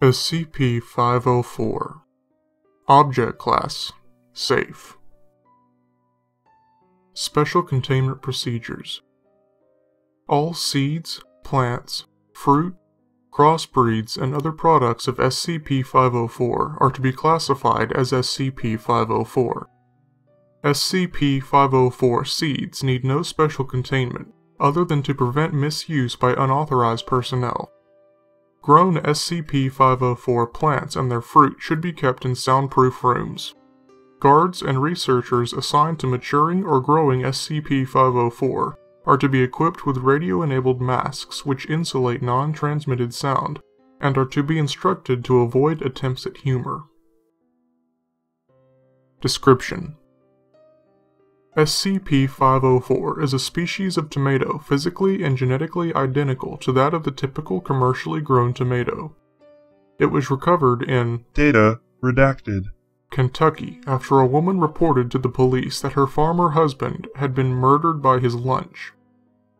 SCP-504 Object Class Safe Special Containment Procedures All seeds, plants, fruit, crossbreeds, and other products of SCP-504 are to be classified as SCP-504. SCP-504 seeds need no special containment other than to prevent misuse by unauthorized personnel. Grown SCP-504 plants and their fruit should be kept in soundproof rooms. Guards and researchers assigned to maturing or growing SCP-504 are to be equipped with radio-enabled masks which insulate non-transmitted sound, and are to be instructed to avoid attempts at humor. Description SCP-504 is a species of tomato physically and genetically identical to that of the typical commercially grown tomato. It was recovered in Data redacted. Kentucky after a woman reported to the police that her farmer husband had been murdered by his lunch.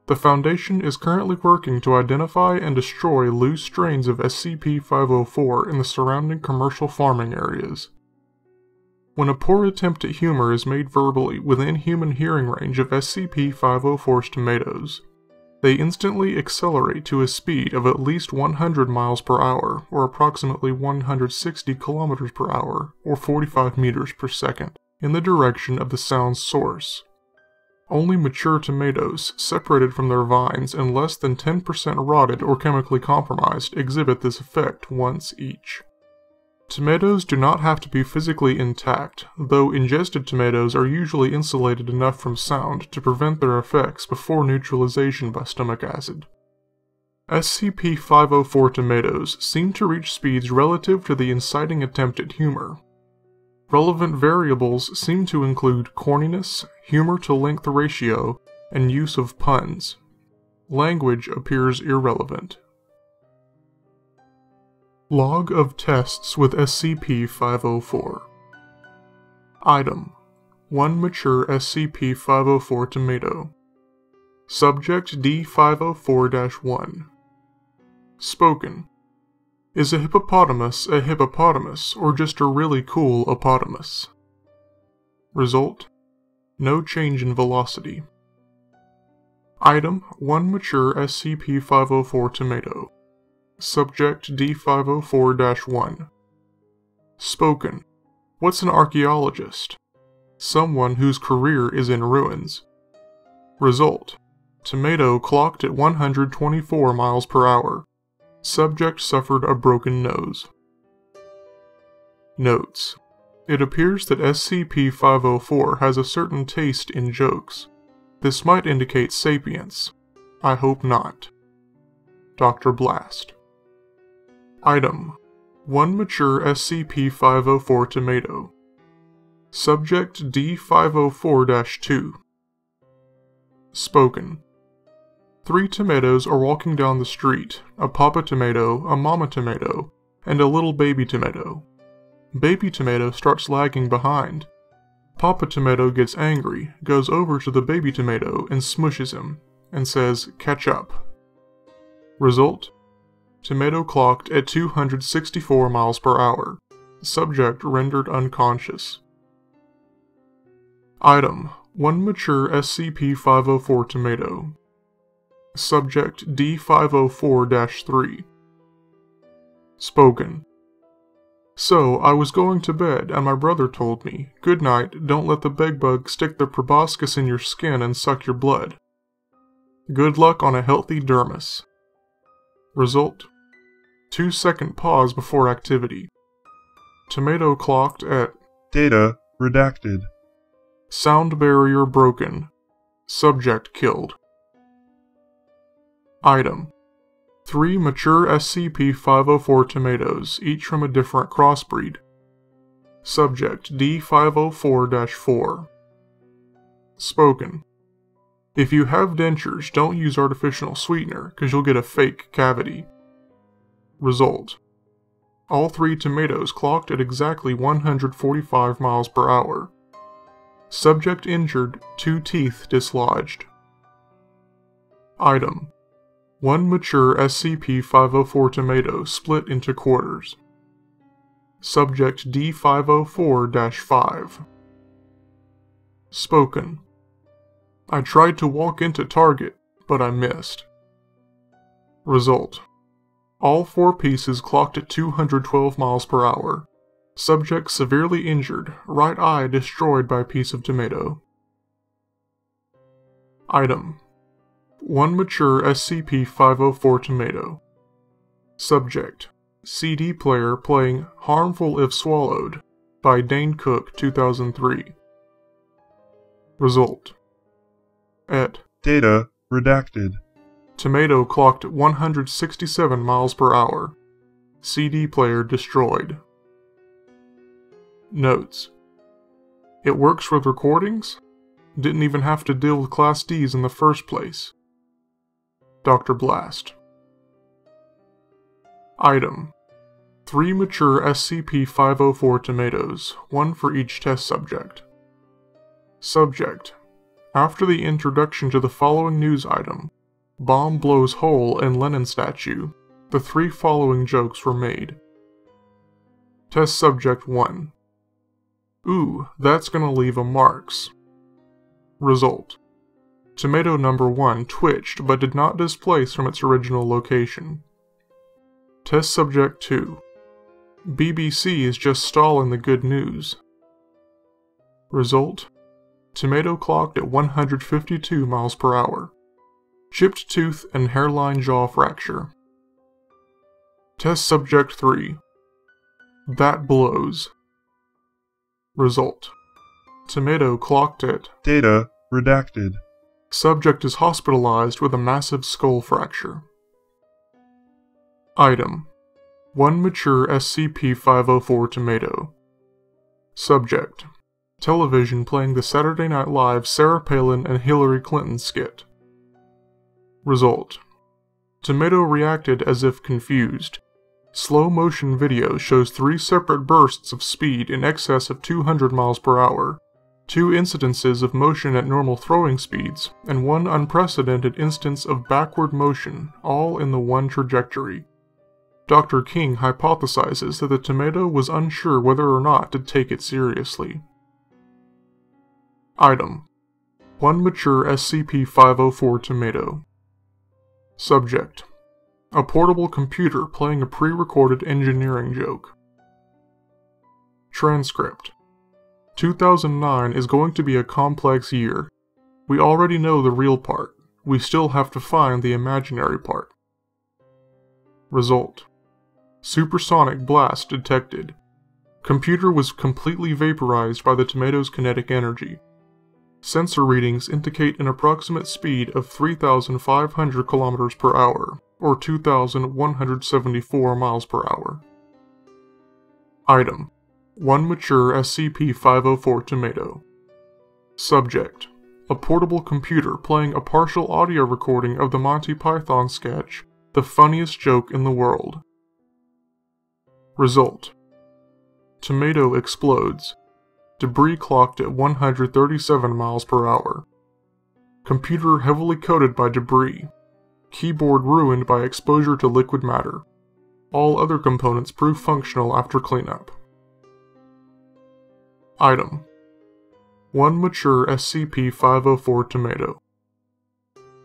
The Foundation is currently working to identify and destroy loose strains of SCP-504 in the surrounding commercial farming areas. When a poor attempt at humor is made verbally within human hearing range of SCP-504's tomatoes, they instantly accelerate to a speed of at least 100 miles per hour, or approximately 160 kilometers per hour, or 45 meters per second, in the direction of the sound's source. Only mature tomatoes, separated from their vines and less than 10% rotted or chemically compromised, exhibit this effect once each. Tomatoes do not have to be physically intact, though ingested tomatoes are usually insulated enough from sound to prevent their effects before neutralization by stomach acid. SCP-504 tomatoes seem to reach speeds relative to the inciting attempt at humor. Relevant variables seem to include corniness, humor to length ratio, and use of puns. Language appears irrelevant. Log of tests with SCP-504 Item. 1 mature SCP-504 tomato. Subject D504-1 Spoken. Is a hippopotamus a hippopotamus or just a really cool opotamus? Result. No change in velocity. Item. 1 mature SCP-504 tomato Subject D504-1 Spoken. What's an archaeologist? Someone whose career is in ruins. Result. Tomato clocked at 124 miles per hour. Subject suffered a broken nose. Notes. It appears that SCP-504 has a certain taste in jokes. This might indicate sapience. I hope not. Dr. Blast. Item 1 mature SCP-504 tomato. Subject D504-2. Spoken. Three tomatoes are walking down the street, a papa tomato, a mama tomato, and a little baby tomato. Baby tomato starts lagging behind. Papa tomato gets angry, goes over to the baby tomato and smushes him, and says, catch up. Result? Tomato clocked at 264 miles per hour. Subject rendered unconscious. Item 1 mature SCP-504 tomato. Subject D504 3. Spoken. So, I was going to bed, and my brother told me, Good night, don't let the bedbug stick their proboscis in your skin and suck your blood. Good luck on a healthy dermis. Result 2 second pause before activity. Tomato clocked at Data redacted. Sound barrier broken. Subject killed. Item 3 mature SCP 504 tomatoes, each from a different crossbreed. Subject D504 4. Spoken. If you have dentures, don't use artificial sweetener, because you'll get a fake cavity. Result. All three tomatoes clocked at exactly 145 miles per hour. Subject injured, two teeth dislodged. Item. One mature SCP 504 tomato split into quarters. Subject D504 5. Spoken. I tried to walk into Target, but I missed. Result. All four pieces clocked at 212 miles per hour. Subject severely injured, right eye destroyed by a piece of tomato. Item. One mature SCP-504 tomato. Subject. CD player playing Harmful If Swallowed by Dane Cook 2003. Result. Et. Data redacted. Tomato clocked 167 miles per hour. CD player destroyed. Notes. It works with recordings? Didn't even have to deal with Class Ds in the first place. Dr. Blast. Item. Three mature SCP-504 tomatoes, one for each test subject. Subject. After the introduction to the following news item, Bomb blows hole in Lenin statue, the three following jokes were made. Test Subject 1. Ooh, that's gonna leave a marks. Result. Tomato number 1 twitched but did not displace from its original location. Test Subject 2. BBC is just stalling the good news. Result Tomato clocked at 152 miles per hour. Chipped tooth and hairline jaw fracture. Test Subject 3. That blows. Result Tomato clocked it. Data redacted. Subject is hospitalized with a massive skull fracture. Item one mature SCP-504 tomato. Subject. Television playing the Saturday Night Live Sarah Palin and Hillary Clinton skit. Result. Tomato reacted as if confused. Slow motion video shows three separate bursts of speed in excess of 200 miles per hour, two incidences of motion at normal throwing speeds, and one unprecedented instance of backward motion, all in the one trajectory. Dr. King hypothesizes that the tomato was unsure whether or not to take it seriously. Item 1 mature SCP 504 tomato. Subject A portable computer playing a pre recorded engineering joke. Transcript 2009 is going to be a complex year. We already know the real part, we still have to find the imaginary part. Result Supersonic blast detected. Computer was completely vaporized by the tomato's kinetic energy. Sensor readings indicate an approximate speed of 3,500 kilometers per hour, or 2,174 miles per hour. Item 1 mature SCP-504 tomato. Subject A portable computer playing a partial audio recording of the Monty Python sketch, The Funniest Joke in the World. Result Tomato explodes. Debris clocked at 137 miles per hour. Computer heavily coated by debris. Keyboard ruined by exposure to liquid matter. All other components prove functional after cleanup. Item 1 mature SCP 504 tomato.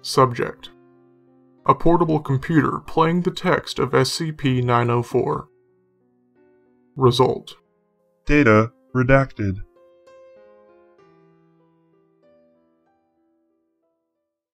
Subject A portable computer playing the text of SCP 904. Result Data redacted.